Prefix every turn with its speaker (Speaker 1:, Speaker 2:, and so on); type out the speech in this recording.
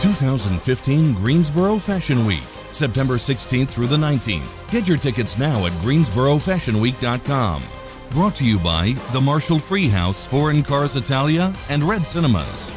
Speaker 1: 2015 Greensboro Fashion Week, September 16th through the 19th. Get your tickets now at greensborofashionweek.com. Brought to you by the Marshall Freehouse, Foreign Cars Italia, and Red Cinemas.